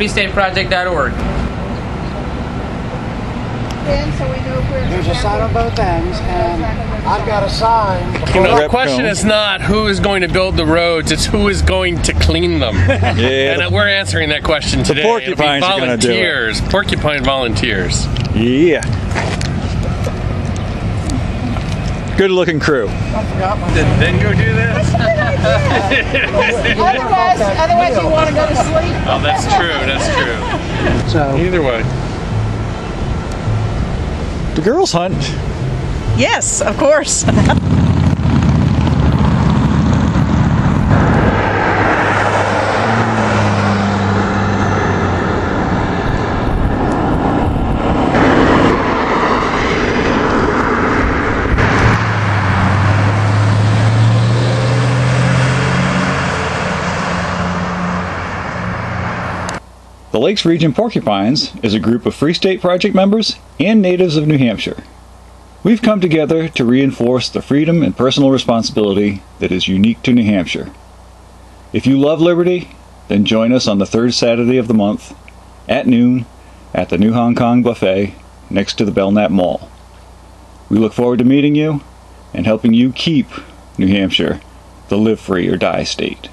freestateproject.org. in so we know if we're. There's a sign on both ends, and I've got a sign. You know, the question is not who is going to build the roads; it's who is going to clean them. Yeah. and we're answering that question today. It'll be are do it. volunteers, porcupine volunteers. Yeah. Good looking crew. Then go do this. Otherwise, otherwise you want to go to sleep. Oh, that's true. That's true. So Either way. The girls hunt. Yes, of course. The Lakes Region Porcupines is a group of Free State Project members and natives of New Hampshire. We've come together to reinforce the freedom and personal responsibility that is unique to New Hampshire. If you love liberty, then join us on the third Saturday of the month at noon at the New Hong Kong Buffet next to the Belknap Mall. We look forward to meeting you and helping you keep New Hampshire the live free or die state.